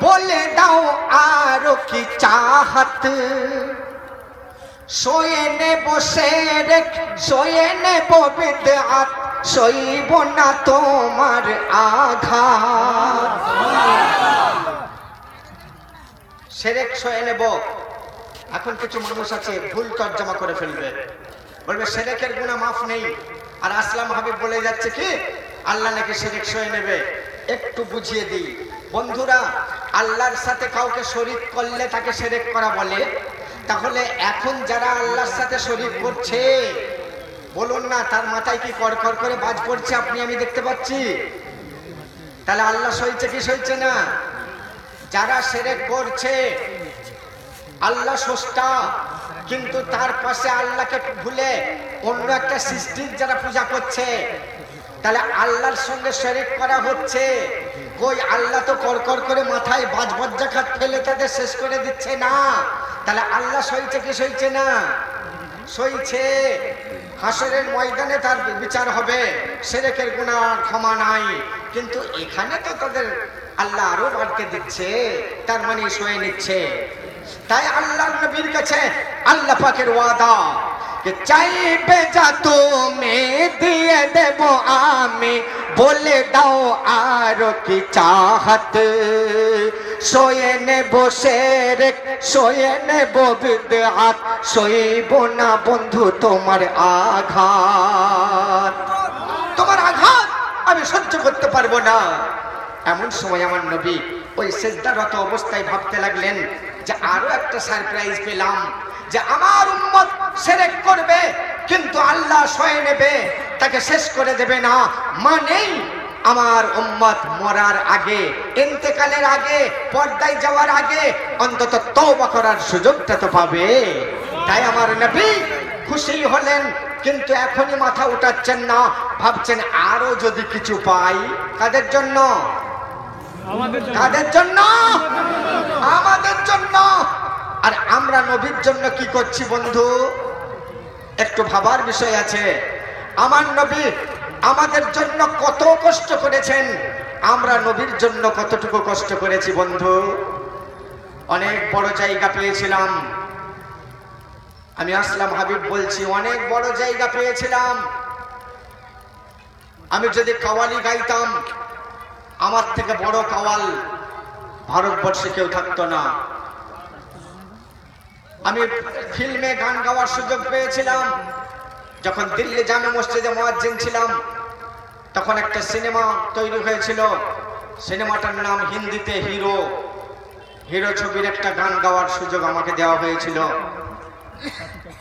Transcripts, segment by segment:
বলে দাও আরও কি চাহাত। শোয়ে নেব শেরেক শোয়ে নেব বিদআত সইব না তোমার আঘাত। সেরেক, শোয়ে নেব। এখন কিছু মানুষ আছে, ভুল তর্জমা করে ফেলবে। বলবে, সেরেকের গুণা মাফ নেই। আর আসলাম হাবিব বলে যাচ্ছে কি, আল্লাহ নাকি সেরেক, শোয়ে নেবে। একটু বুঝিয়ে দিই। বন্ধুরা, আল্লাহর সাথে কাউকে শরিক করলে তাকে সেরেক করা বলে। তাহলে এখন যারা আল্লাহর সাথে শরিক করছে, বলুন না, তার মাথায় কি কর কর করে বাজ পড়ছে আপনি আমি দেখতে পাচ্ছি? তাহলে আল্লাহ সইছে কি সইছে না? যারা সেরেক করছে, আল্লাহ স্রষ্টা কিন্তু তার পাশে আল্লাহকে ভুলে অন্য একটা সৃষ্টির যারা পূজা করছে, তাহলে আল্লাহর সঙ্গে শরিক করা হচ্ছে। কই আল্লাহ তো কর করে মাথায় বাজ বজ্জাখাত ফেলে তাদের শেষ করে দিচ্ছে না। তাহলে আল্লাহ সইছে কি সইছে না? সইছে। হাসরের ময়দানে তার বিচার হবে সেরেকের গুণা ক্ষমা নাই। কিন্তু এখানে তো তাদের আল্লাহ আরও বাড়তে দিচ্ছে, তার মানে সয়ে নিচ্ছে। তাই আল্লাহ নবীর কাছে আল্লাহ পাকের ওয়াদা চাইবে যা তুমি দিয়ে দেব আমি, বলে দাও আর কি চাহত। শোয়ে নেব শেরেক শোয়ে নেব বিদআত, শোইব না বন্ধু তোমার আঘাত। তোমার আঘাত আমি সহ্য করতে পারব না। এমন সময় আমার নবী ওই সেজদারত অবস্থায় ভাবতে লাগলেন যে আরও একটা সারপ্রাইজ পেলাম যে আমার উম্মত সেরেক করবে, কিন্তু আল্লাহ সয়ে নেবে, তাকে শেষ করে দেবে না। মানেই আমার উম্মত মরার আগে, ইন্তেকালের আগে, পর্দায় যাওয়ার আগে অন্তত তওবা করার সুযোগটা তো পাবে। তাই আমার নবী খুশি হলেন, কিন্তু এখনই মাথা উঠাচ্ছেন না। ভাবছেন আরও যদি কিছু পাই, কাদের জন্য? কাদের জন্য? আমাদের জন্য। আর আমরা নবীর জন্য কি করছি বন্ধু? একটু ভাবার বিষয় আছে। আমার নবী আমাদের জন্য কত কষ্ট করেছেন। আমরা নবীর জন্য কতটুকু কষ্ট করেছি বন্ধু? অনেক বড় জায়গা পেয়েছিলাম। আমি আসলাম হাবিব বলছি, অনেক বড় জায়গা পেয়েছিলাম। আমি যদি কাওয়ালি গাইতাম আমার থেকে বড় কাওয়াল ভারতবর্ষে কেউ থাকতো না। আমি ফিল্মে গান গাওয়ার সুযোগ পেয়েছিলাম। যখন দিল্লি জামে মসজিদে মোয়াজ্জিন ছিলাম, তখন একটা সিনেমা তৈরি হয়েছিল। সিনেমাটার নাম হিন্দিতে হিরো। হিরো ছবির একটা গান গাওয়ার সুযোগ আমাকে দেওয়া হয়েছিল।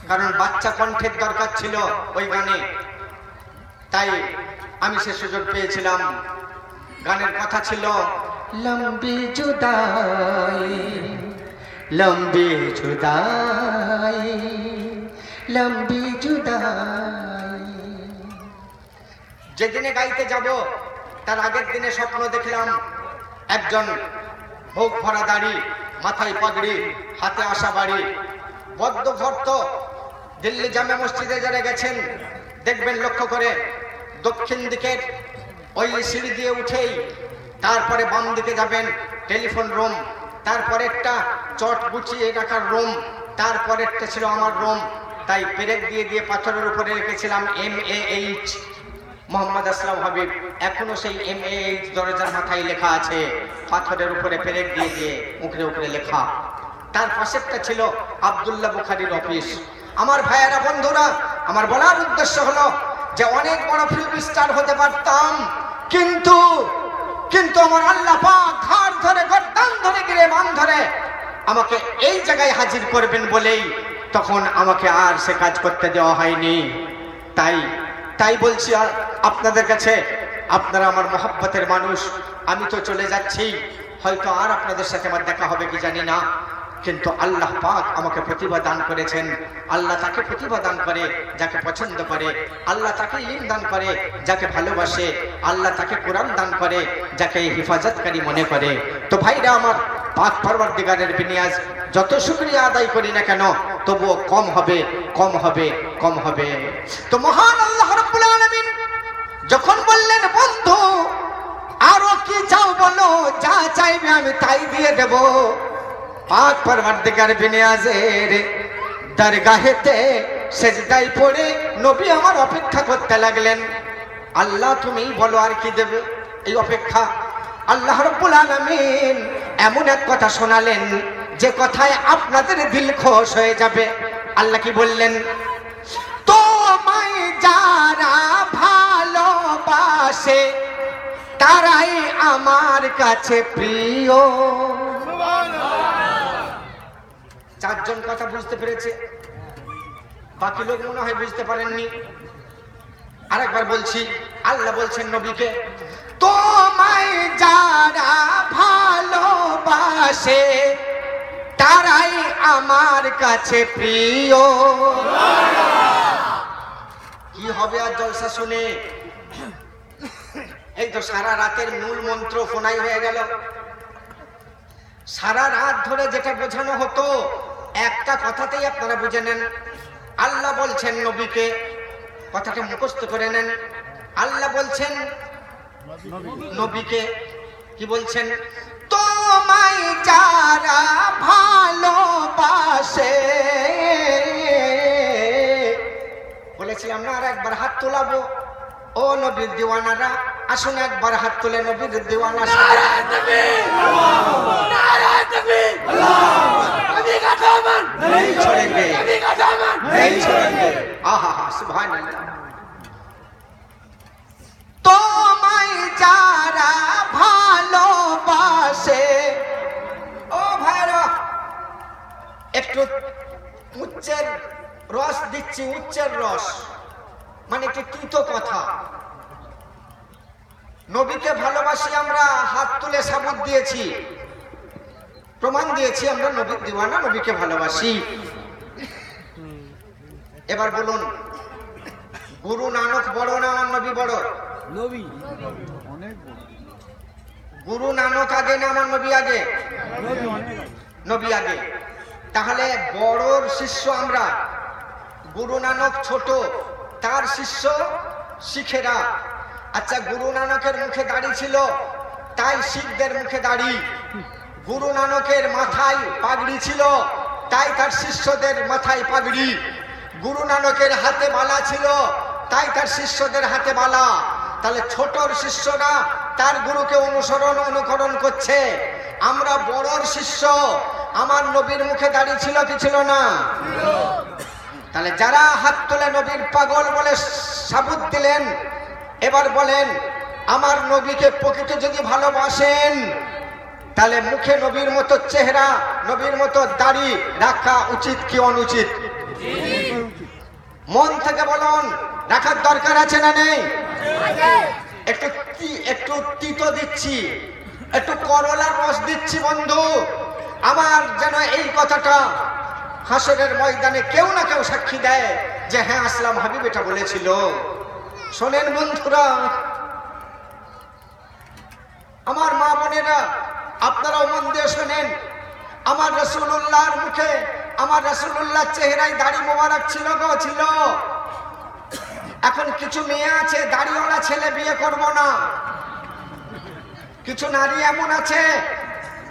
কারণ বাচ্চা কণ্ঠের দরকার ছিল ওই গানে। তাই আমি সে সুযোগ পেয়েছিলাম। গানের কথা ছিল লম্বি জুদাই লম্বি জুদাই লম্বি জুদাই। যেদিনে গাইতে যাব তার আগের দিনে স্বপ্ন দেখলাম একজন ভোগ ভরা দাড়ি মাথায় পাগড়ি হাতে আসা বাড়ি। বদ্ধ ভর্ত দিল্লি জামে মসজিদে যারা গেছেন দেখবেন লক্ষ্য করে দক্ষিণ দিকের ওই সিঁড়ি দিয়ে উঠেই তারপরে বাম দিকে যাবেন টেলিফোন রুম, তারপরে একটা চট গুছিয়ে রাখার রুম, তারপরেরটা ছিল আমার রুম। তাই পেরেক দিয়ে দিয়ে পাথরের উপরে রেখেছিলাম M A H. Mohammad Aslam Habib, এখনও সেই এম এ এইচ দরজার মাথায় লেখা আছে, পাথরের উপরে পেরেক দিয়ে দিয়ে মুখের উপরে লেখা। তার পাশেরটা ছিল আবদুল্লাহ বুখারির অফিস। আমার ভাইয়েরা বন্ধুরা, আমার বলার উদ্দেশ্য হলো যে অনেক বড় ফিল্ম স্টার হতে পারতাম। কিন্তু কিন্তু আমার আল্লাহ পাক ঘাড় ধরে, গর্দান ধরে, গিরে বান ধরে আমাকে এই জায়গায় হাজির করবেন বলেই তখন আমাকে আর সে কাজ করতে দেওয়া হয়নি। তাই তাই বলছি আপনাদের কাছে, আপনারা আমার মহাব্বতের মানুষ, আমি তো চলে যাচ্ছি, হয়তো আর আপনাদের সাথে আমার দেখা হবে কি জানি না। কিন্তু আল্লাহ পাক আমাকে প্রতিভা দান করেছেন। আল্লাহ তাকে প্রতিভা দান করে, যাকে পছন্দ করে। আল্লাহ তাকে ইলিম দান করে, যাকে ভালোবাসে। আল্লাহ তাকে কোরআন দান করে, যাকে হেফাজতকারী মনে করে। তো ভাইরা আমার পাক পরবার দিগারের বিনিয়াজ, যত শুক্রিয়া আদায় করি না কেন, তবুও কম হবে কম হবে কম হবে। তো মহান আল্লাহ যখন বললেন, বন্ধু, আরও কি চাও বলো? যা চাইবে আমি তাই দিয়ে দেব। পাক পরবর্তীকার বিনিয়াজের দরগাহেতে সেজদাই পড়ে নবী আমার অপেক্ষা করতে লাগলেন। আল্লাহ তুমি বলো আর কি দেবে? এই অপেক্ষা। আল্লাহ রব্বুল আলামিন এমন এক কথা শোনালেন যে কথায় আপনাদের দিল খোশ হয়ে যাবে। আল্লাহ কি বললেন? তোমায় যারা ভালোবাসে, তারাই আমার কাছে প্রিয়। চারজন কথা বুঝতে পেরেছে। বাকি লোক মনে হয় বুঝতে পারেননি। আরেকবার বলছি, আল্লাহ বলছেন নবীকে, তোমায় যারা ভালোবাসে, তারাই আমার কাছে প্রিয়। কি হবে আর জলসা শুনে? এই তো সারা রাতের মূল মন্ত্র ফোনাই হয়ে গেল। সারা রাত ধরে যেটা বোঝানো হতো একটা কথাতেই আপনারা বুঝে নেন। আল্লাহ বলছেন নবীকে কথাটা মুখস্থ করে নেন। আল্লাহ বলছেন নবীকে, কি বলছেন? তোমায় যারা ভালোবাসে, বলেছিলাম না আর একবার হাত তোলাবো। ও নবীর দিওয়ানারা আসুন একবার হাত তুলে নবীর দেওয়ানা তোমায় একটু উচ্চের রস দিচ্ছি, উচ্চের রস। মানে একটু কৃত কথা। নবীকে ভালোবাসি আমরা হাত তুলে সাবুত দিয়েছি। প্রমাণ দিয়েছি আমরা নবীর দিওয়ানা নবীকে ভালোবাসি। এবার বলুন গুরু নানক বড় না আমার নবী বড়? নবী। অনেক গুরু নানক আগে না আমার নবী নবী। আগে। নবী আগে। তাহলে বড়র শিষ্য আমরা গুরু নানক ছোট তার শিষ্য শিখেরা। আচ্ছা গুরু নানকের মুখে দাড়ি ছিল, তাই শিখদের মুখে দাড়ি। গুরু নানকের মাথায় পাগড়ি ছিল, তাই তার শিষ্যদের মাথায় পাগড়ি। গুরু নানকের হাতে বালা ছিল, তাই তার শিষ্যদের হাতে বালা। তাহলে ছোটর শিষ্যরা তার গুরুকে অনুসরণ, অনুকরণ করছে। আমরা বড়র শিষ্য, আমার নবীর মুখে দাঁড়িয়ে ছিল কি ছিল না? তাহলে যারা হাত তুলে নবীর পাগল বলে সাবুত দিলেন এবার বলেন, আমার নবীকে প্রকৃত যদি ভালোবাসেন, তাহলে মুখে নবীর মতো চেহারা, নবীর মতো দাড়ি রাখা উচিত কি অনুচিত? মন থেকে বলুন, রাখার দরকার আছে না নেই? একটু তি- একটু তিতো দিচ্ছি, একটু করলার রস দিচ্ছি বন্ধু। আমার যেন এই কথাটা হাসরের ময়দানে কেউ না কেউ সাক্ষী দেয় যে হ্যাঁ আসলাম হাবিব এটা বলেছিল। শোনেন বন্ধুরা, আমার মা বোনেরা, আপনারাও মন দিয়ে শোনেন। আমার রসুল্লাহর মুখে, আমার রসুল্লাহ চেহারায় দাড়ি মোবারক ছিল গো, ছিল। এখন কিছু মেয়ে আছে, দাড়িওয়ালা ছেলে বিয়ে করব না। কিছু নারী এমন আছে,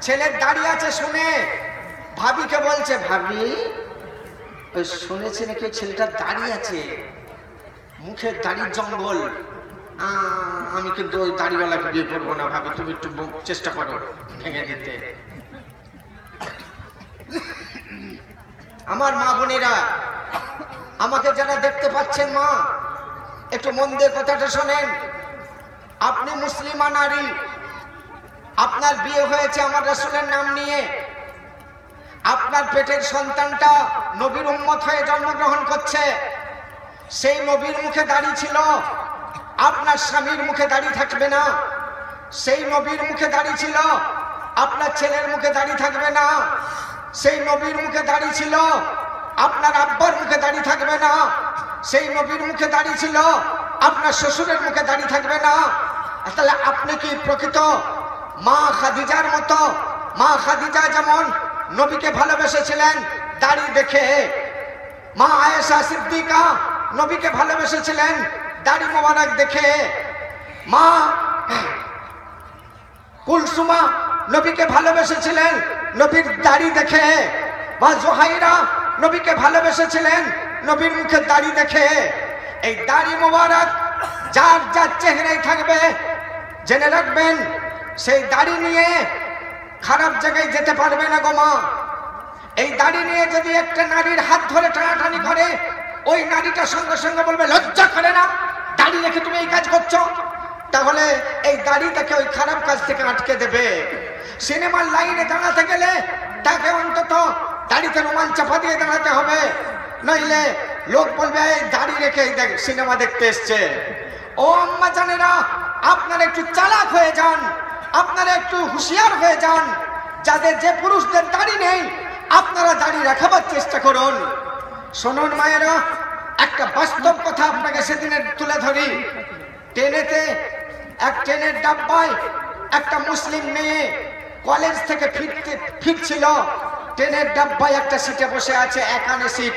ছেলের দাড়ি আছে শুনে, ভাবিকে বলছে, ভাবি শুনেছি নাকি ছেলেটার দাড়ি আছে? মুখের দাড়ির জঙ্গল। আমি কিন্তু ওই দাড়িওয়ালাকে বিয়ে করব না, ভাবি তুমি একটু চেষ্টা করো ভেঙে দিতে। আমার মা বোনেরা, আমাকে যারা দেখতে পাচ্ছেন মা, একটু মন দিয়ে কথাটা শোনেন। আপনি মুসলিমা নারী, আপনার বিয়ে হয়েছে আমার রাসূলের নাম নিয়ে। আপনার পেটের সন্তানটা নবীর উম্মত হয়ে জন্মগ্রহণ করছে। সেই নবীর মুখে দাড়ি ছিল। আপনার স্বামীর মুখে দাড়ি থাকবে না। সেই নবীর মুখে দাড়ি ছিল। আপনার ছেলের মুখে দাড়ি থাকবে না। সেই নবীর মুখে দাড়ি ছিল। আপনার আব্বার মুখে দাড়ি থাকবে না। সেই নবীর মুখে দাড়ি ছিল। আপনার শ্বশুরের মুখে দাড়ি থাকবে না। তাহলে আপনি কি প্রকৃত মা খাদিজার মতো? মা খাদিজা যেমন নবীকে ভালোবেসেছিলেন, দাড়ি দেখে। মা আয়েশা সিদ্দিকা নবীকে ভালোবেসেছিলেন, দাড়ি মোবারক দেখে মা, কুলসুমা নবীকে ভালোবেসেছিলেন, নবীর দাড়ি দেখে। বা জোহাইরা নবীকে ভালোবেসেছিলেন, নবীর মুখের দাড়ি দেখে। এই দাড়ি মোবারক যার যার চেহারায় থাকবে, জেনে রাখবেন, সেই দাড়ি নিয়ে খারাপ জায়গায় যেতে পারবে না গো মা। এই দাড়ি নিয়ে যদি একটা নারীর হাত ধরে টানাটানি করে ওই নারীটা সঙ্গে সঙ্গে বলবে, লজ্জা করে না, দাড়ি রেখে তুমি এই কাজ করছ? তাহলে এই দাড়ি তাকে ওই খারাপ কাজ থেকে আটকে দেবে। সিনেমার লাইনে দাঁড়াতে গেলে তাকে অন্তত দাড়িতে রোমান চাপা দিয়ে দাঁড়াতে হবে। নইলে লোক বলবে, এই দাড়ি রেখে এই দেখ, সিনেমা দেখতে এসছে। ও আম্মা জানেরা, আপনারা একটু চালাক হয়ে যান, আপনারা একটু হুঁশিয়ার হয়ে যান। যাদের যে পুরুষদের দাড়ি নেই, আপনারা দাড়ি রাখাবার চেষ্টা করুন। শুনুন মায়েরা একটা বাস্তব কথা আপনাকে সেদিনের তুলে ধরি। ট্রেনেতে এক ট্রেনের ডাব্বায় একটা মুসলিম মেয়ে কলেজ থেকে ফিরতে ফিরছিল। ট্রেনের ডাব্বায় একটা সিটে বসে আছে একানে সিট।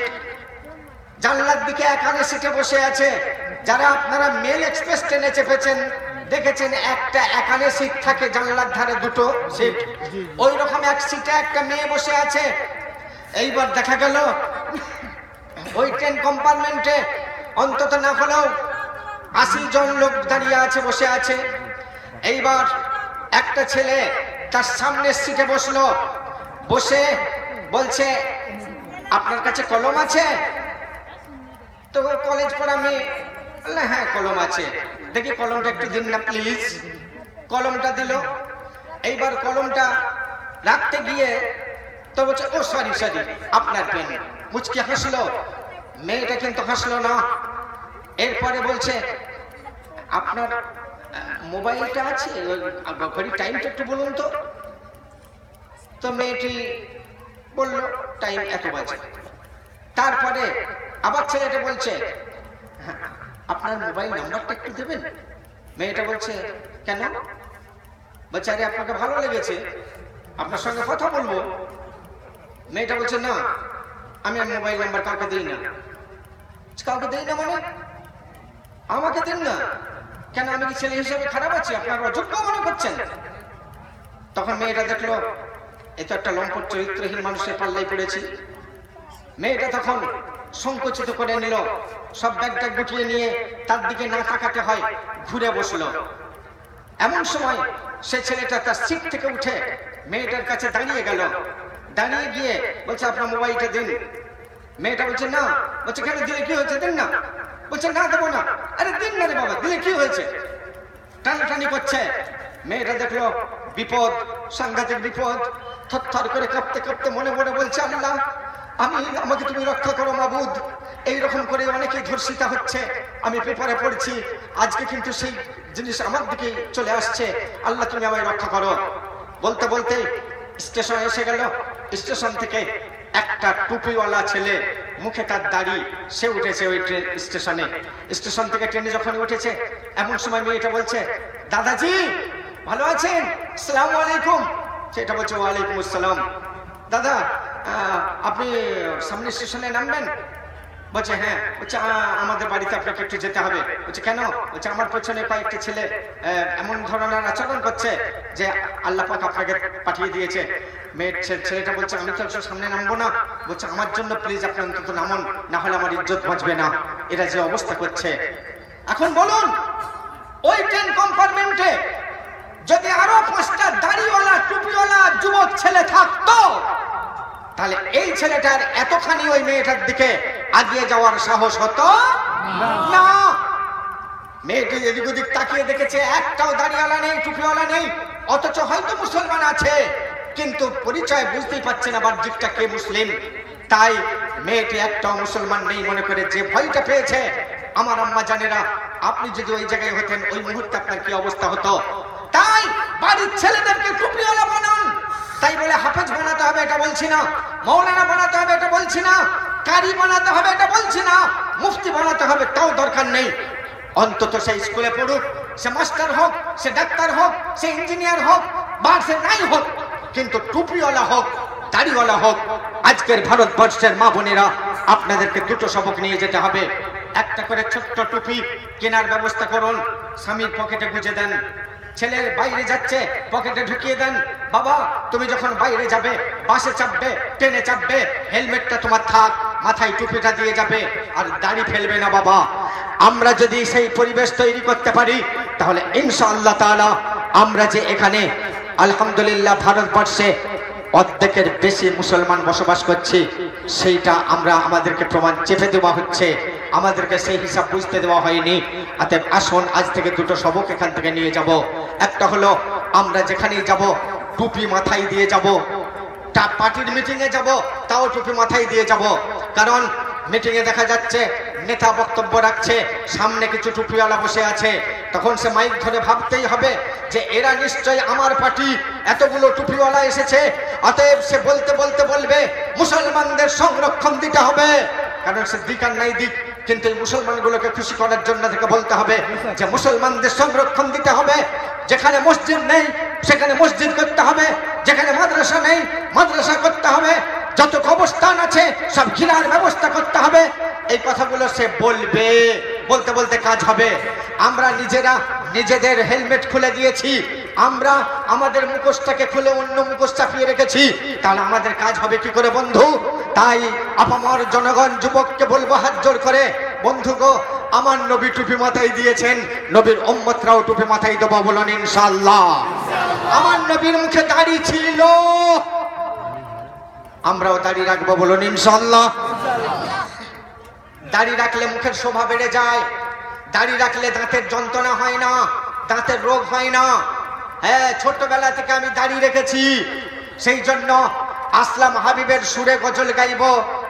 জানলার দিকে একানে সিটে বসে আছে। যারা আপনারা মেল এক্সপ্রেস ট্রেনে চেপেছেন, দেখেছেন একটা একানে সিট থাকে জানলার ধারে দুটো সিট। ওই রকম এক সিটে একটা মেয়ে বসে আছে। এইবার দেখা গেল ওই ট্রেন কম্পার্টমেন্টে অন্তত না হলেও আশি জন লোক দাঁড়িয়ে আছে, বসে আছে। এইবার একটা ছেলে তার সামনের সিটে বসল। বসে বলছে, আপনার কাছে কলম আছে? তো কলেজ পড়া মেয়ে। হ্যাঁ কলম আছে। দেখি কলমটা একটু দিন না প্লিজ কলমটা দিল। এইবার কলমটা রাখতে গিয়ে তো বলছে ও সরি সরি আপনার পেন মুচকি হাসলো। মেয়েটা কিন্তু হাসলো না। এরপরে বলছে আপনার মোবাইলটা আছে? টাইমটা একটু বলুন তো। তো মেয়েটি বলল টাইম এত বাজে। তারপরে আবার ছেলেটা বলছে "হ্যাঁ, আপনার মোবাইল নাম্বারটা একটু দেবেন? মেয়েটা বলছে কেন? বলছে আরে আপনাকে ভালো লেগেছে। আপনার সঙ্গে কথা বলব। মেয়েটা বলছে না আমি আর মোবাইল নাম্বার কাউকে দিই না। কাউকে দিই না মানে? আমাকে দিন না। কেন, আমি কি ছেলে হিসেবে খারাপ আছি? আপনার অযোগ্য মনে করছেন? তখন মেয়েটা দেখল, এ তো একটা লম্পট চরিত্রহীন মানুষের পাল্লাই পড়েছি। মেয়েটা তখন সংকুচিত করে নিল, সব ব্যাগটা গুটিয়ে নিয়ে তার দিকে না তাকাতে হয়, ঘুরে বসল। এমন সময় সে ছেলেটা তার সিট থেকে উঠে মেয়েটার কাছে দাঁড়িয়ে গেল। দাঁড়িয়ে গিয়ে বলছে, আপনার মোবাইলটা দিন। মেয়েটা বলছে, না। বলছে, কেন দিলে কি হয়েছে? দিন না। বলছে, না, দেবো না। আরে, দিন না রে বাবা, দিলে কি হয়েছে? টানাটানি করছে। মেয়েটা দেখল, বিপদ, সাংঘাতিক বিপদ, থরথর করে কাঁপতে কাঁপতে মনে মনে বলছে, আল্লাহ, আমি, আমাকে তুমি রক্ষা করো, মাবুদ। এইরকম করে অনেকেই ধর্ষিতা হচ্ছে। আমি পেপারে পড়ছি, আজকে কিন্তু সেই জিনিস আমার দিকে চলে আসছে। আল্লাহ, তুমি আমায় রক্ষা করো। বলতে বলতে স্টেশন এসে গেল। স্টেশন থেকে একটা টুপিওয়ালা ছেলে মুখে তার দাড়ি, সে উঠেছে ওই ট্রেন স্টেশনে। স্টেশন থেকে ট্রেনে যখন উঠেছে, এমন সময় মেয়েটা বলছে, দাদাজি, ভালো আছেন? সালাম আলাইকুম। সেটা বলছে, ওয়ালাইকুম আসসালাম। দাদা আপনি সামনে স্টেশনে নামবেন? বলছে হ্যাঁ বলছে আমাদের বাড়িতে আপনাকে একটু যেতে হবে। বলছে, কেন? বলছে, আমার পেছনে কয়েকটি ছেলে এমন ধরনের আচরণ করছে যে আল্লাহ পাক আপনাকে পাঠিয়ে দিয়েছে। মেয়ের ছেলেটা বলছে, আমি তো সামনে নামবো না। বলছে, আমার জন্য প্লিজ আপনি অন্তত নামুন, না হলে আমার ইজ্জত বাঁচবে না। এরা যে অবস্থা করছে। এখন বলুন, ওই ট্রেন কম্পার্টমেন্টে যদি আরও পাঁচটা দাড়িওয়ালা, টুপিওয়ালা যুবক ছেলে থাকতো, তাহলে এই ছেলেটার এতখানি ওই মেয়েটার দিকে আগিয়ে যাওয়ার সাহস হতো? না। মেয়েটি এদিক ওদিক তাকিয়ে দেখেছে একটাও দাড়িওয়ালা নেই টুপিওয়ালা নেই। অথচ হয়তো মুসলমান আছে কিন্তু পরিচয় বুঝতেই পারছে না বাহ্যিকটা কে মুসলিম। তাই মেয়েটি একটাও মুসলমান নেই মনে করে যে ভয়টা পেয়েছে। আমার আম্মা জানেরা আপনি যদি ওই জায়গায় হতেন ওই মুহূর্তে আপনার কি অবস্থা হতো? তাই বাড়ির ছেলেদেরকে টুপিওয়ালা বানান। তাই বলে হাফেজ বানাতে হবে এটা বলছি না মৌলানা বানাতে হবে এটা বলছি না। কারি বানাতে হবে এটা বলছি না, মুফতি বানাতে হবে, তাও দরকার নেই। অন্তত সে স্কুলে পড়ুক, সে মাস্টার হোক, সে ডাক্তার হোক, সে ইঞ্জিনিয়ার হোক, বা সে নাই হোক, কিন্তু টুপিওয়ালা হোক, দাড়িওয়ালা হোক, আজকের ভারতবর্ষের মা বোনেরা, আপনাদেরকে দুটো সবক নিয়ে যেতে হবে। একটা করে ছোট্ট টুপি, কেনার ব্যবস্থা করুন, স্বামীর পকেটে গুঁজে দেন। ছেলের বাইরে যাচ্ছে, পকেটে ঢুকিয়ে দেন, বাবা, তুমি যখন বাইরে যাবে, বাসে চাপবে, ট্রেনে চাপবে, হেলমেটটা তোমার থাক। মাথায় টুপিটা দিয়ে যাবে আর দাড়ি ফেলবে না বাবা। আমরা যদি সেই পরিবেশ তৈরি করতে পারি, তাহলে ইনশাআল্লাহ তাআলা আমরা যে এখানে আলহামদুলিল্লাহ ভারতবর্ষে অর্ধেকের বেশি মুসলমান বসবাস করছি, সেইটা আমরা আমাদেরকে প্রমাণ চেপে দেওয়া হচ্ছে। আমাদেরকে সেই হিসাব বুঝতে দেওয়া হয়নি। অতএব আসুন, আজ থেকে দুটো সবক এখান থেকে নিয়ে যাব। একটা হলো, আমরা যেখানেই যাব, টুপি মাথায় দিয়ে যাব। পার্টির মিটিংয়ে যাব, তাও টুপি মাথায় দিয়ে যাব। কারণ মিটিং এ দেখা যাচ্ছে, নেতা বক্তব্য রাখছে, সামনে কিছু টুপিওয়ালা বসে আছে। তখন সে মাইক ধরে ভাবতেই হবে যে এরা নিশ্চয় আমার পার্টি এতগুলো টুপিওয়ালা এসেছে, অতএব সে বলতে বলতে বলবে, মুসলমানদের সংরক্ষণ দিতে হবে। কারণ সে দিক আর নাই দিক, কিন্তু এই মুসলমানগুলোকে খুশি করার জন্য থেকে বলতে হবে যে মুসলমানদের সংরক্ষণ দিতে হবে। যেখানে মসজিদ নেই, সেখানে মসজিদ করতে হবে। যেখানে মাদ্রাসা নেই, মাদ্রাসা করতে হবে। যত কবরস্থান আছে, সব ঘিরার ব্যবস্থা করতে হবে। এই কথাগুলো সে বলবে, বলতে বলতে কাজ হবে। আমরা নিজেরা নিজেদের হেলমেট খুলে দিয়েছি। আমরা আমাদের মুখোশটাকে খুলে অন্য মুখোশ চাপিয়ে রেখেছি। তাহলে আমাদের কাজ হবে কি করে, বন্ধু? তাই আপামর জনগণ, যুবককে বলব হাত জোর করে, বন্ধু গো, আমার নবী টুপি মাথায় দিয়েছেন, নবীর উম্মতরাও টুপি মাথায় দেবো বলুন ইনশাল্লাহ আমার নবীর মুখে দাড়ি ছিল। আমরাও দাড়ি রাখব বলুন, ইনশাআল্লাহ। দাড়ি রাখলে মুখের শোভা বেড়ে যায়। দাড়ি রাখলে দাঁতের যন্ত্রণা হয় না, দাঁতের রোগ হয় না। হ্যাঁ ছোটবেলা থেকে আমি দাড়ি রেখেছি। সেই জন্য আসলাম হাবিবের সুরে গজল গাইব।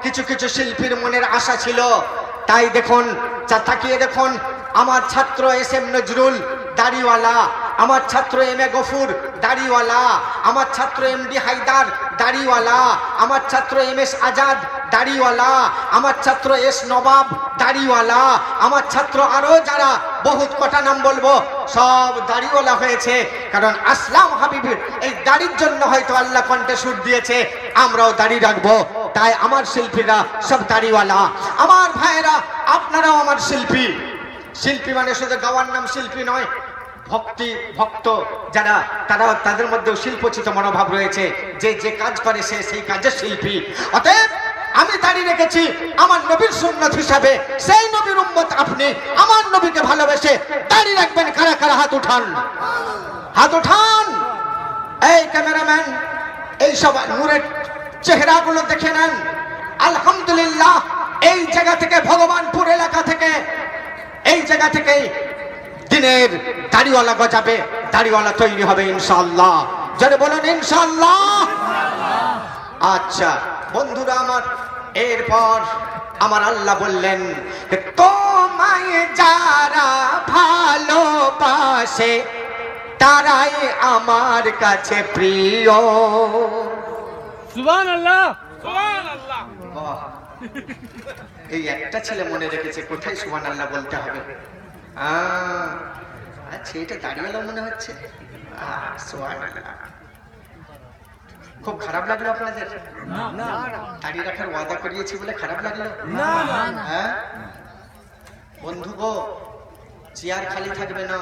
কিছু কিছু শিল্পীর মনের আশা ছিল। তাই দেখুন তাকিয়ে দেখুন, আমার ছাত্র এস এম নজরুল দাড়িওয়ালা। আমার ছাত্র এম এ গফুর, দাড়িওয়ালা। আমার ছাত্র এম ডি হায়দার, দাড়িওয়ালা। আমার ছাত্র এম এস আজাদ, দাড়িওয়ালা। আমার ছাত্র এস নবাব, দাড়িওয়ালা। আমার ছাত্র আরও যারা, বহুত কটা নাম বলব, সব দাড়িওয়ালা হয়েছে। কারণ আসলাম হাবিবের, এই দাড়ির জন্য হয়তো আল্লাহ কণ্ঠে সুর দিয়েছে, আমরাও দাড়ি রাখব। তাই আমার শিল্পীরা সব দাড়িওয়ালা। আমার ভাইয়েরা, আপনারাও আমার শিল্পী। শিল্পী মানে শুধু গাওয়ার নাম শিল্পী নয় ভক্তি, ভক্ত যারা তারা তাদের মধ্যেও শিল্পচিত মনোভাব রয়েছে। যে যে কাজ করে সে সেই কাজের শিল্পী। অতএব আমি দাঁড়িয়ে রেখেছি আমার নবীর সুন্নত হিসাবে। সেই নবীর উম্মত আপনি আমার নবীকে ভালোবেসে দাঁড়িয়ে রাখবেন। কারা কারা হাত উঠান? হাত উঠান! এই ক্যামেরাম্যান, এই সব নূরের চেহারাগুলো দেখে নেন। আলহামদুলিল্লাহ, এই জায়গা থেকে, ভগবানপুর এলাকা থেকে, এই জায়গা থেকে দিনের দাড়িওয়ালা গজাবে দাড়িওয়ালা তৈরি হবে ইনশাল্লাহ যারা বলেন ইনশাল্লাহ আচ্ছা বন্ধুরা আমার এরপর আমার আল্লাহ বললেন তোমায় যারা ভালোবাসে তারাই আমার কাছে প্রিয়। সুবহান আল্লাহ এই একটা ছেলে মনে রেখেছে কোথায় সুমান আল্লাহ বলতে হবে? আচ্ছা এটা দাঁড়িয়েলো মনে হচ্ছে? খুব খারাপ লাগল আপনাদের? দাঁড়িয়ে রাখার ওয়াদা করিয়েছি বলে খারাপ লাগল? হ্যাঁ? বন্ধু গো চেয়ার খালি থাকবে না।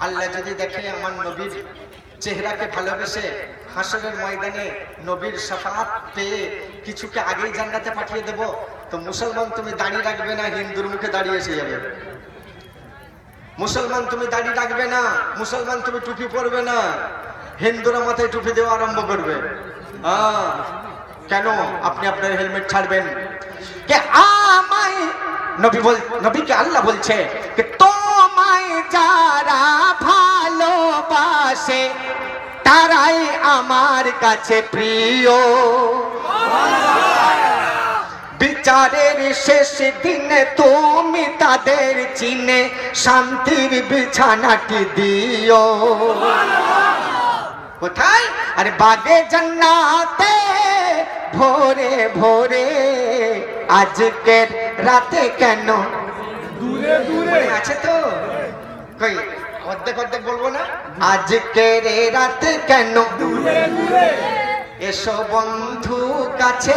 আল্লাহ যদি দেখে আমার নবীর চেহারাকে ভালোবেসে হাসরের ময়দানে নবীর সাফাত পেয়ে কিছুকে আগেই জান্নাতে পাঠিয়ে দেব তো মুসলমান তুমি দাঁড়িয়ে রাখবে না হিন্দুর মুখে দাঁড়িয়ে এসে যাবে। মুসলমান তুমি দাড়ি রাখবে না, মুসলমান তুমি টুপি পরবে না। হিন্দুরা মাথায় টুপি দেওয়া আরম্ভ করবে। কেন? আপনি আপনার হেলমেট ছাড়বেন। কে আমায়, নবী বল, নবীকে আল্লাহ বলছে যারা ভালোবাসে, তারাই আমার কাছে প্রিয়। বিচারের শেষ দিনে তুমি তাদের চিনে শান্তির বিছানাটি দিও? কোথায়? আরে বাগে জান্নাতে ভোরে ভোরে আজকের রাতে কেন? দূরে দূরে। আছে তো? কই অর্ধেক অর্ধেক বলব না? আজকের রাতে কেন? দূরে দূরে। এসো বন্ধু কাছে।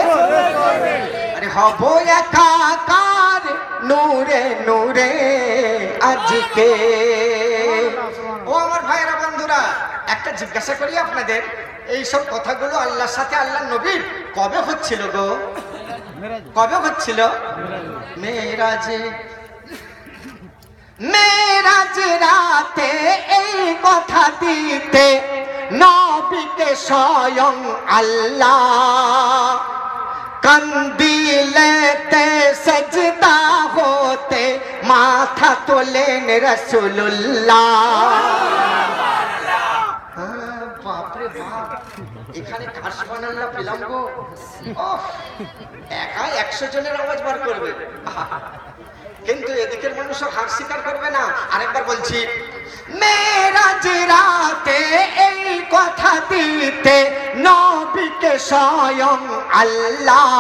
হব একাকার নূরে নূরে আজকে। ও আমার ভাইয়েরা বন্ধুরা, একটা জিজ্ঞাসা করি আপনাদের এই সব কথাগুলো আল্লাহর সাথে আল্লাহ নবীর কবে হচ্ছিল গো? কবে হচ্ছিল? মেরাজে মেরাজ রাতে এই কথা দিতে, নবীকে স্বয়ং আল্লাহ কন্দিলেতে সজদা হতে মাথা তোলেন রসুল্লাহ এখানে গো একা একশো জনের আওয়াজ বার করবে। কিন্তু এদিকের মানুষ হার স্বীকার করবে না। আরেকবার বলছি মেরাজ রাতে এই কথা দিতে নবীকে স্বয়ং আল্লাহ।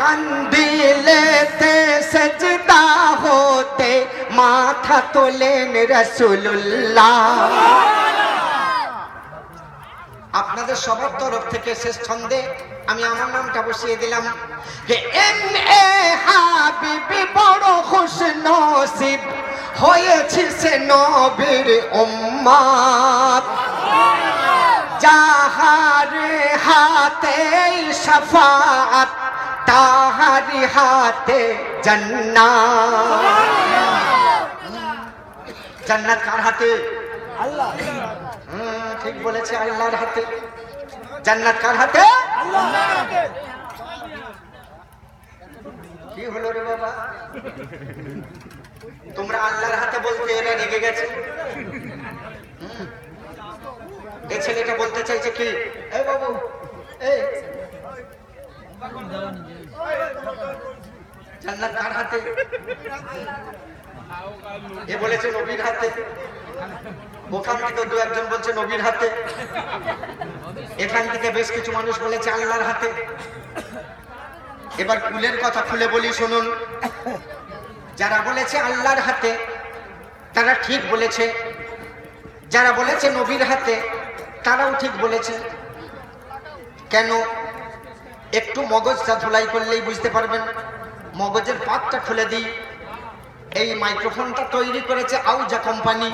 কান্দিলেতে সজদা হতে মাথা তোলেন রসুল্লাহ আপনাদের সবার তরফ থেকে শেষ ছন্দে আমি আমার নামটা বসিয়ে দিলাম। এম এ হাবিবি, বড় খুশ নসিব হয়েছে সে নবীর উম্মাত যাহার হাতে শফাত তাহারি হাতে জান্নাত। জান্নাত কার হাতে? আল্লাহ। হুম, ঠিক বলেছে আল্লাহর হাতে। জান্নাত কার হাতে? কি হলো রে বাবা? তোমরা আল্লাহর হাতে বলতে এরা রেগে গেছে। এই ছেলেটা বলতে চাইছে কি? এই বাবু এই জান্নাত কার হাতে? এ বলেছে নবীর হাতে। ওখান থেকে দু একজন বলছে নবীর হাতে। এখান থেকে বেশ কিছু মানুষ বলেছে আল্লাহর হাতে। এবার কুলের কথা খুলে বলি, শুনুন। যারা বলেছে আল্লাহর হাতে, তারা ঠিক বলেছে। যারা বলেছে নবীর হাতে, তারাও ঠিক বলেছে। কেন? একটু মগজটা ধুলাই করলেই বুঝতে পারবেন। মগজের পাতটা খুলে দিই। এই মাইক্রোফোনটা তৈরি করেছে আউজা কোম্পানি।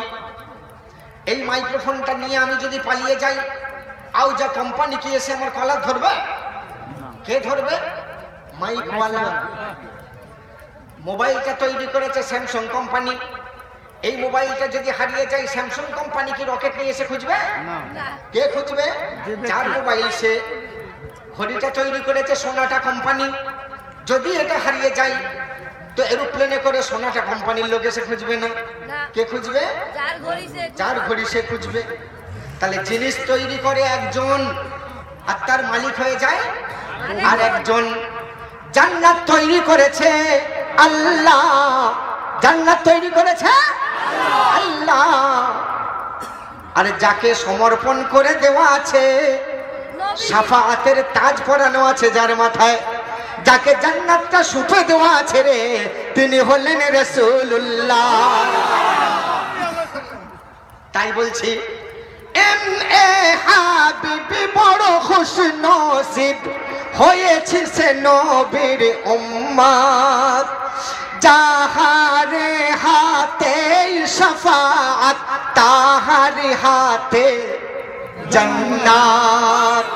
এই মাইক্রোফোনটা নিয়ে আমি যদি পালিয়ে যাই আও যা কোম্পানি কি এসে আমার কলার ধরবে? কে ধরবে? মাইকওয়ালা মোবাইলটা তৈরি করেছে স্যামসাং কোম্পানি এই মোবাইলটা যদি হারিয়ে যায় স্যামসাং কোম্পানি কি রকেট নিয়ে এসে খুঁজবে? কে খুঁজবে? যার মোবাইল সে। ঘড়িটা তৈরি করেছে সোনাটা কোম্পানি যদি এটা হারিয়ে যায় তো এরোপ্লেনে করে সোনাটা কোম্পানির লোক এসে খুঁজবে না। কে খুঁজবে? যার ঘড়ি সে সে খুঁজবে। তাহলে জিনিস তৈরি করে একজন আর তার মালিক হয়ে যায় আর একজন জান্নাত তৈরি করেছে আল্লাহ। জান্নাত তৈরি করেছে আল্লাহ। আর যাকে সমর্পণ করে দেওয়া আছে সাফাতের তাজ পরানো আছে যার মাথায়। যাকে জান্নাতটা সুপে দেওয়া আছে রে, তিনি হলেন রসুল্লাহ তাই বলছি এম এ হাবিবি বড় খুশ নসিব হয়েছে সে নবীর উম্মাত যাহারে হাতে শফাত তাহারি হাতে জান্নাত।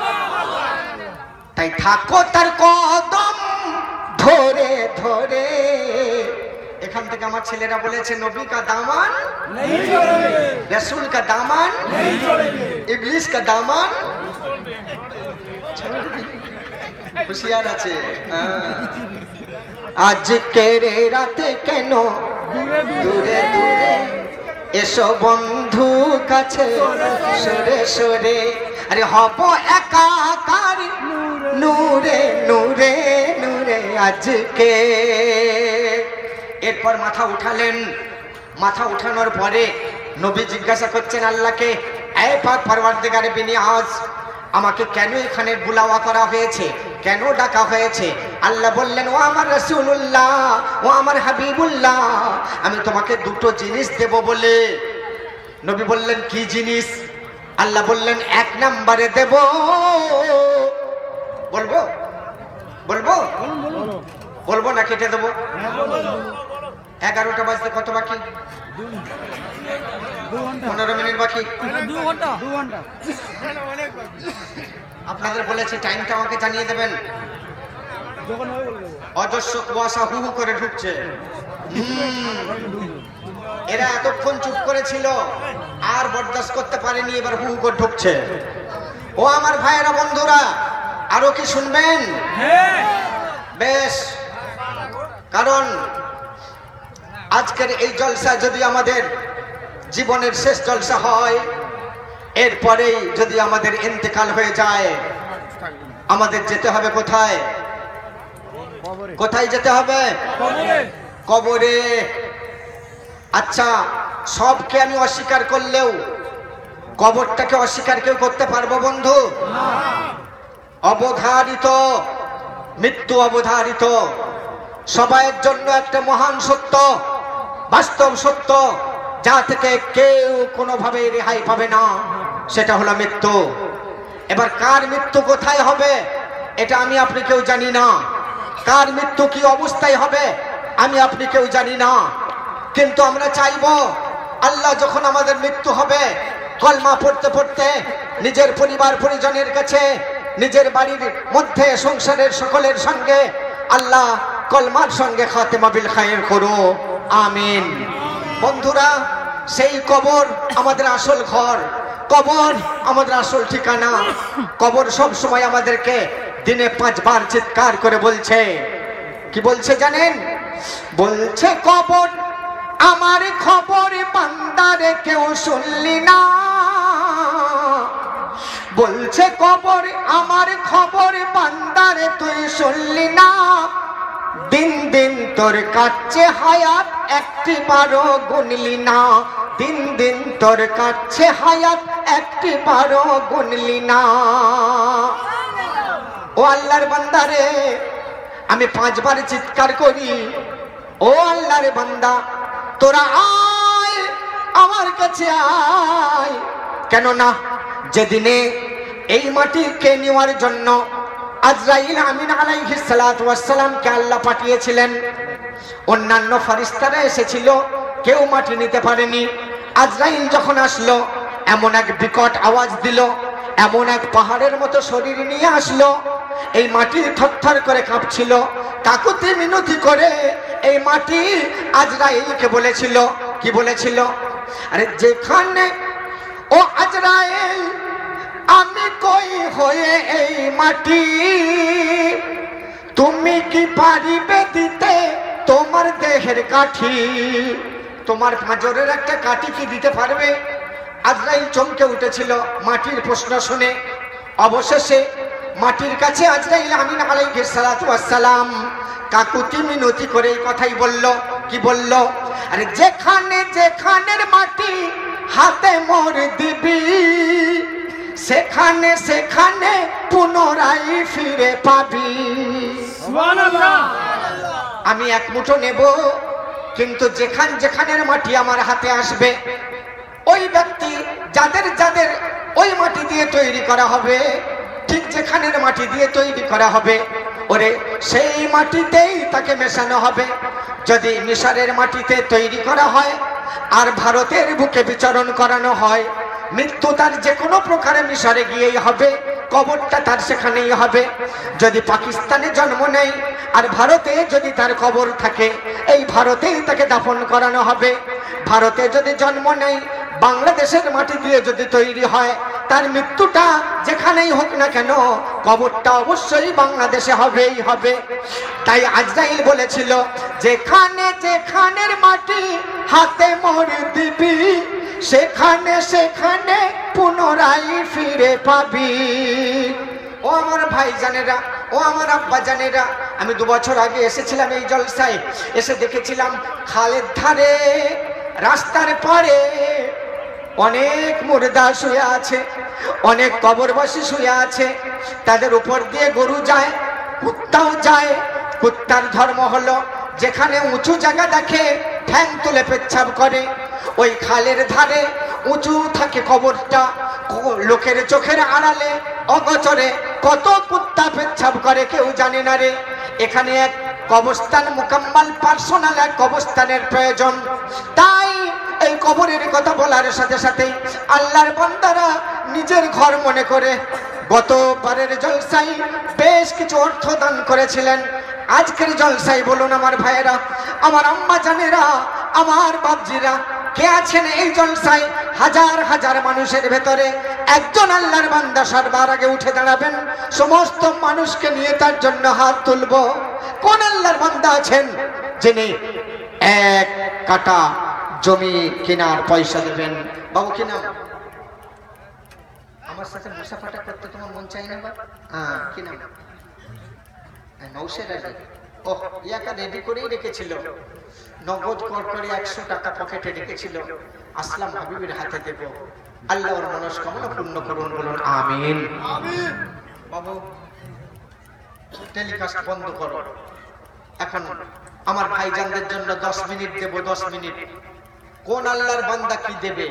তাই থাকো তার কদম ধরে ধরে। এখান থেকে আমার ছেলেরা বলেছে নবী কা দামান রসুল কা দামান ইবলিস কা দামান। হুশিয়ার আছে। হ্যাঁ। আজ কেরে রাতে কেন দূরে দূরে। এসো বন্ধু কাছে সরে সরে। আরে হব একাকার নূরে। নূরে। আজকে এরপর মাথা উঠালেন। মাথা উঠানোর পরে নবী জিজ্ঞাসা করছেন আল্লাহকে বিনিয়াজ, আমাকে কেন এখানে বুলাওয়া করা হয়েছে? কেন ডাকা হয়েছে? আল্লাহ বললেন, ও আমার রসুল্লাহ ও আমার হাবিবুল্লাহ, আমি তোমাকে দুটো জিনিস দেব বলে। নবী বললেন, কি জিনিস? আল্লাহ বললেন, এক নাম্বারে দেব। বলব? বলব? বলব না, কেটে দেবো। এগারোটা বাজতে কত বাকি? পনেরো মিনিট বাকি। আপনাদের বলেছি, টাইমটা আমাকে জানিয়ে দেবেন। অজস্র কুয়াশা হু হু করে ঢুকছে। এরা এতক্ষণ চুপ করেছিল, আর বরদাস্ত করতে পারেনি, এবার হু হু করে ঢুকছে। ও আমার ভাইয়েরা, বন্ধুরা আরও কি শুনবেন? বেশ। কারণ আজকের এই জলসা যদি আমাদের জীবনের শেষ জলসা হয় এরপরেই যদি আমাদের ইন্তেকাল হয়ে যায় আমাদের যেতে হবে কোথায়? কোথায় যেতে হবে? কবরে। কবরে। আচ্ছা সবকে আমি অস্বীকার করলেও কবরটাকে অস্বীকার কেউ করতে পারব বন্ধু? অবধারিত, মৃত্যু অবধারিত। সবাইয়ের জন্য একটা মহান সত্য, বাস্তব সত্য, যা থেকে কেউ কোনোভাবে রেহাই পাবে না, সেটা হলো মৃত্যু। এবার কার মৃত্যু কোথায় হবে, এটা আমি আপনি কেউ জানি না। কার মৃত্যু কি অবস্থায় হবে, আমি আপনি কেউ জানি না। কিন্তু আমরা চাইব, আল্লাহ যখন আমাদের মৃত্যু হবে, কলমা পড়তে পড়তে নিজের পরিবার পরিজনের কাছে নিজের বাড়ির মধ্যে সংসারের সকলের সঙ্গে আল্লাহ কলমার সঙ্গে খাতেমা বিল খায়ের করো। আমিন। বন্ধুরা, সেই কবর আমাদের আসল ঘর। কবর আমাদের আসল ঠিকানা। কবর সব সময় আমাদেরকে দিনে পাঁচবার চিৎকার করে বলছে। কি বলছে জানেন? বলছে, কবর আমার খবর বান্দারে কেউ শুনলি না। বলছে কবর, আমার খবর বান্দারে, তুই শুনলি না? দিন দিন তোর কাছে হায়াত একটি বারো গুনলি না। দিন দিন তোর কাছে হায়াত একটি বারো গুনলি না। ও আল্লাহর বান্দারে আমি পাঁচবার চিৎকার করি। ও আল্লাহর বান্দা, তোরা আয়, আমার কাছে আয়। কেন না যেদিনে এই মাটি মাটিকে নেওয়ার জন্য আজরাইল আমিন আলাইহিস সালাতু ওয়াস সালামকে আল্লাহ পাঠিয়েছিলেন। অন্যান্য ফারিস্তারা এসেছিল, কেউ মাটি নিতে পারেনি। আজরাইল যখন আসলো, এমন এক বিকট আওয়াজ দিল, এমন এক পাহাড়ের মতো শরীর নিয়ে আসলো। এই মাটি থরথর করে কাঁপছিল, কাকুতি মিনতি করে এই মাটি আজরাইলকে বলেছিল, কি বলেছিল? আরে যেখানে ও আজরাইল, আমি কই হয়ে এই মাটি? তুমি কি পারিবে দিতে তোমার দেহের কাঠি? তোমার পাঁজরের একটা কাঠি কি দিতে পারবে? আজরাইল চমকে উঠেছিল মাটির প্রশ্ন শুনে। অবশেষে মাটির কাছে আজরাইল আমি আমিন আলাইহিস সালাতু ওয়াসসালাম কাকুতি মিনতি করে এই কথাই বলল। কি বলল? আরে যেখানে যেখানের মাটি হাতে মোর দিবি। সেখানে সেখানে পুনরায় ফিরে পাবি। আমি এক মুঠো নেব কিন্তু যেখান যেখানের মাটি আমার হাতে আসবে ওই ব্যক্তি যাদের যাদের ওই মাটি দিয়ে তৈরি করা হবে ঠিক যেখানের মাটি দিয়ে তৈরি করা হবে ওরে সেই মাটিতেই তাকে মেশানো হবে। যদি মিশরের মাটিতে তৈরি করা হয় আর ভারতের বুকে বিচরণ করানো হয়। মৃত্যু তার যে কোনো প্রকারে মিশরে গিয়েই হবে। কবরটা তার সেখানেই হবে। যদি পাকিস্তানে জন্ম নেয় আর ভারতে যদি তার কবর থাকে, এই ভারতেই তাকে দাফন করানো হবে। ভারতে যদি জন্ম নেয় বাংলাদেশের মাটি দিয়ে যদি তৈরি হয়, তার মৃত্যুটা যেখানেই হোক না কেন, কবরটা অবশ্যই বাংলাদেশে হবেই হবে। তাই আজরাইল বলেছিল, যেখানে যেখানের মাটি হাতে মোর দিবি সেখানে সেখানে পুনরায় ফিরে পাবি। ও আমার ভাই জানেরা ও আমার আব্বা জানেরা আমি দু বছর আগে এসেছিলাম এই জলসায়। এসে দেখেছিলাম খালের ধারে, রাস্তার পারে অনেক মুর্দা শুয়ে আছে, অনেক কবরবাসী শুয়ে আছে। তাদের উপর দিয়ে গরু যায়, কুত্তাও যায়। কুত্তার ধর্ম হলো, যেখানে উঁচু জায়গা দেখে ঠ্যাং তুলে পেচ্ছাপ করে। ওই খালের ধারে উঁচু থাকে কবরটা লোকের চোখের আড়ালে, অগচরে কত কুত্তা পেচ্ছাপ করে কেউ জানে না রে। এখানে এক কবরস্থান মোকাম্মাল পার্সোনাল, এক কবরস্থানের প্রয়োজন। তাই এই কবরের কথা বলার সাথে সাথে আল্লাহর বান্দারা নিজের ঘর মনে করে। গতবারের জলসাই বেশ কিছু অর্থ দান করেছিলেন। আজকের জলসাই বলুন আমার ভাইয়েরা আমার আম্মা জানেরা আমার বাপজিরা কে আছেন এই জলসায়? হাজার হাজার মানুষের ভেতরে একজন আল্লাহর বান্দা সর্বার আগে উঠে দাঁড়াবেন। সমস্ত মানুষকে নিয়ে তার জন্য হাত তুলব। কোন আল্লাহর বান্দা আছেন যিনি এক কাটা জমি কেনার পয়সা দেবেন? বাবু কিনা আমার সাথে মুসাফাটা করতে তোমার মন চাই না বা হ্যাঁ। কি নাম? ও ইয়াকা রেডি। করেই রেখেছিল। নগদ কর করে একশো টাকা পকেটে রেখেছিল। আসলাম হাবিবের হাতে দেব। আল্লাহ ওর মনস্কামনা পূর্ণ করুন বলুন আমিন। বাবু টেলিকাস্ট বন্ধ করো। এখন আমার ভাইজানদের জন্য দশ মিনিট দেব দশ মিনিট। কোন আল্লাহর বান্দা কি দেবে?